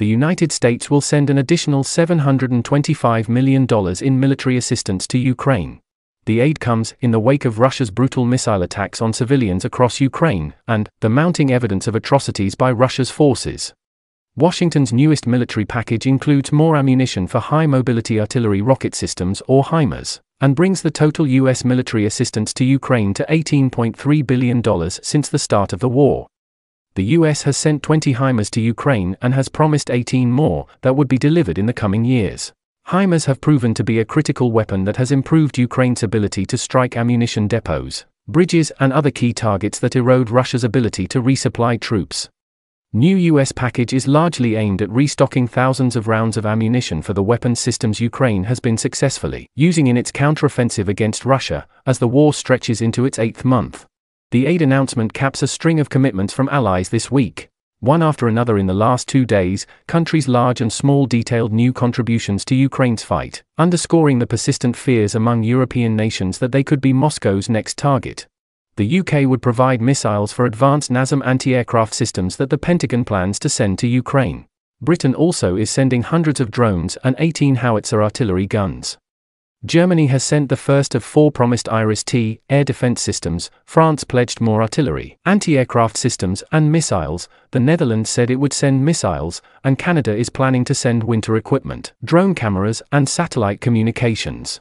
the United States will send an additional $725 million in military assistance to Ukraine. The aid comes in the wake of Russia's brutal missile attacks on civilians across Ukraine and the mounting evidence of atrocities by Russia's forces. Washington's newest military package includes more ammunition for high mobility artillery rocket systems or HIMARS and brings the total U.S. military assistance to Ukraine to $18.3 billion since the start of the war. The US has sent 20 HIMARS to Ukraine and has promised 18 more that would be delivered in the coming years. HIMARS have proven to be a critical weapon that has improved Ukraine's ability to strike ammunition depots, bridges, and other key targets that erode Russia's ability to resupply troops. New US package is largely aimed at restocking thousands of rounds of ammunition for the weapon systems Ukraine has been successfully using in its counteroffensive against Russia as the war stretches into its eighth month. The aid announcement caps a string of commitments from allies this week. One after another in the last two days, countries large and small detailed new contributions to Ukraine's fight, underscoring the persistent fears among European nations that they could be Moscow's next target. The UK would provide missiles for advanced NASAM anti aircraft systems that the Pentagon plans to send to Ukraine. Britain also is sending hundreds of drones and 18 howitzer artillery guns. Germany has sent the first of four promised IRIS-T air defense systems, France pledged more artillery, anti aircraft systems, and missiles, the Netherlands said it would send missiles, and Canada is planning to send winter equipment, drone cameras, and satellite communications.